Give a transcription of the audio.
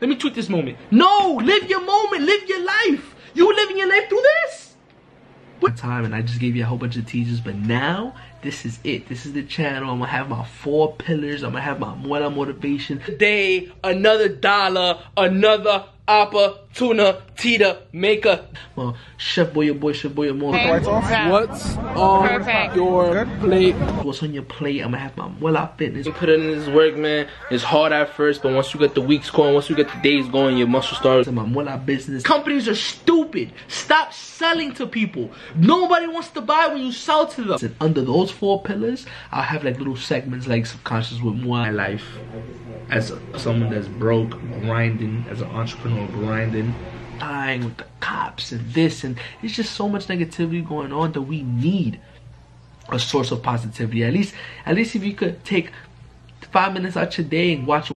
Let me tweet this moment. No, live your moment, live your life. You living your life through this. What time and I just gave you a whole bunch of teasers, but now this is it. This is the channel. I'm gonna have my four pillars. I'm gonna have my Muela motivation. Today, another dollar, another opportunity to make a well, chef boy, your boy, chef boy, your mom. What's on Perfect. your plate? What's on your plate? I'm gonna have my Muela fitness. You put it in this work, man. It's hard at first, but once you get the weeks going, once you get the days going, your muscle starts. My Muela business. Companies are stupid. Stop selling to people. Nobody wants to buy when you sell to them. And under those four pillars, I'll have like little segments like subconscious with more my life as someone that's broke, grinding, as an entrepreneur, grinding, dying with the cops and this, and it's just so much negativity going on that we need a source of positivity. At least, at least if you could take five minutes out your day and watch